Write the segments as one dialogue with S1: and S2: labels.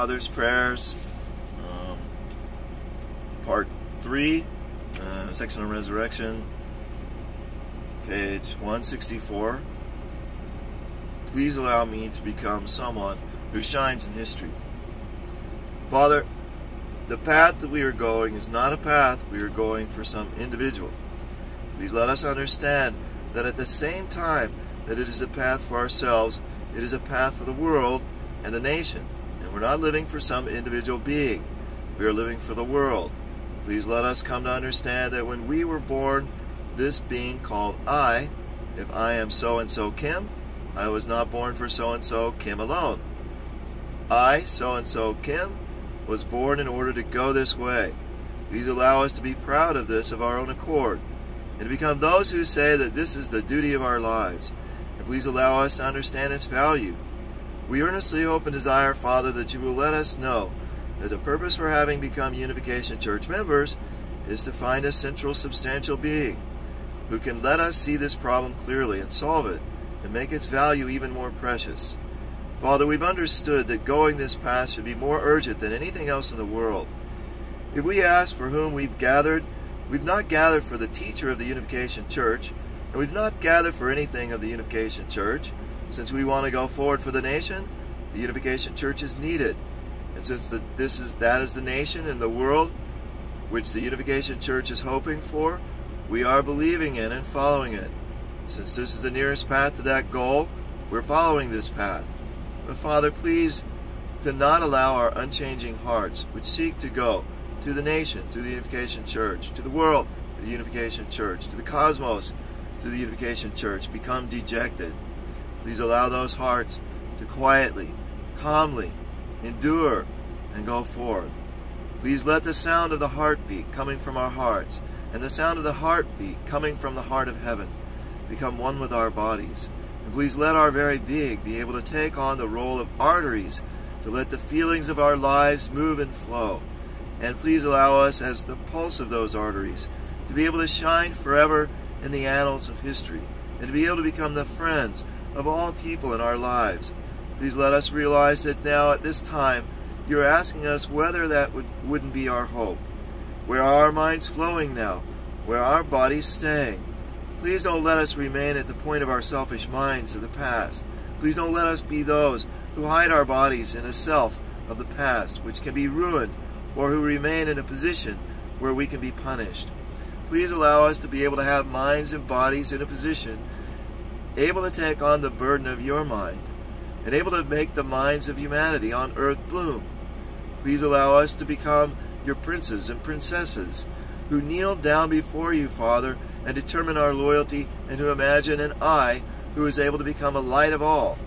S1: Father's prayers, um, part three, uh, section on resurrection, page 164. Please allow me to become someone who shines in history. Father, the path that we are going is not a path we are going for some individual. Please let us understand that at the same time that it is a path for ourselves, it is a path for the world and the nation. And we're not living for some individual being. We are living for the world. Please let us come to understand that when we were born, this being called I, if I am so and so Kim, I was not born for so and so Kim alone. I, so and so Kim, was born in order to go this way. Please allow us to be proud of this of our own accord, and to become those who say that this is the duty of our lives. And please allow us to understand its value. We earnestly hope and desire, Father, that you will let us know that the purpose for having become Unification Church members is to find a central substantial being who can let us see this problem clearly and solve it and make its value even more precious. Father, we've understood that going this path should be more urgent than anything else in the world. If we ask for whom we've gathered, we've not gathered for the teacher of the Unification Church, and we've not gathered for anything of the Unification Church. Since we want to go forward for the nation, the Unification Church is needed. And since the, this is that is the nation and the world which the Unification Church is hoping for, we are believing in and following it. Since this is the nearest path to that goal, we're following this path. But Father, please to not allow our unchanging hearts, which seek to go to the nation through the Unification Church, to the world the Unification Church, to the cosmos through the Unification Church, become dejected. Please allow those hearts to quietly, calmly endure and go forward. Please let the sound of the heartbeat coming from our hearts and the sound of the heartbeat coming from the heart of heaven become one with our bodies and please let our very being be able to take on the role of arteries to let the feelings of our lives move and flow. And please allow us, as the pulse of those arteries, to be able to shine forever in the annals of history and to be able to become the friends of all people in our lives. Please let us realize that now at this time you're asking us whether that would, wouldn't be our hope. Where are our minds flowing now? Where are our bodies staying? Please don't let us remain at the point of our selfish minds of the past. Please don't let us be those who hide our bodies in a self of the past, which can be ruined, or who remain in a position where we can be punished. Please allow us to be able to have minds and bodies in a position able to take on the burden of your mind and able to make the minds of humanity on earth bloom. Please allow us to become your princes and princesses who kneel down before you, Father, and determine our loyalty and who imagine an I who is able to become a light of all.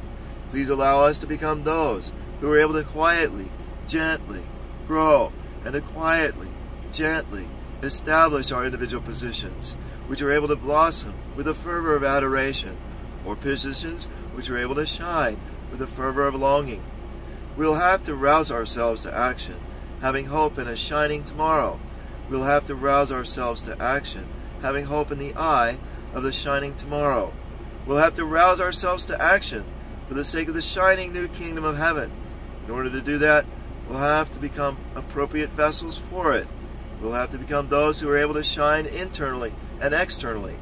S1: Please allow us to become those who are able to quietly, gently grow and to quietly, gently establish our individual positions, which are able to blossom with a fervor of adoration, or positions which are able to shine with the fervor of longing. We'll have to rouse ourselves to action, having hope in a shining tomorrow. We'll have to rouse ourselves to action, having hope in the eye of the shining tomorrow. We'll have to rouse ourselves to action for the sake of the shining new kingdom of heaven. In order to do that, we'll have to become appropriate vessels for it. We'll have to become those who are able to shine internally and externally.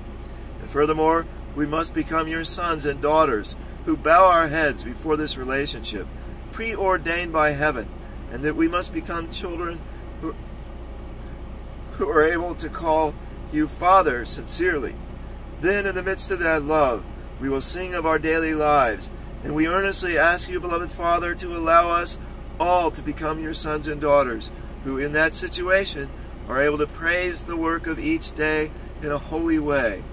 S1: And furthermore, we must become your sons and daughters who bow our heads before this relationship, preordained by heaven, and that we must become children who, who are able to call you Father sincerely. Then, in the midst of that love, we will sing of our daily lives, and we earnestly ask you, beloved Father, to allow us all to become your sons and daughters, who in that situation are able to praise the work of each day in a holy way.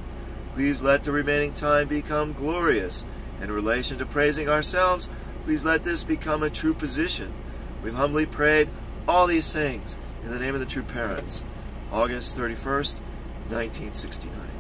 S1: Please let the remaining time become glorious. In relation to praising ourselves, please let this become a true position. We've humbly prayed all these things in the name of the true parents. August 31st, 1969.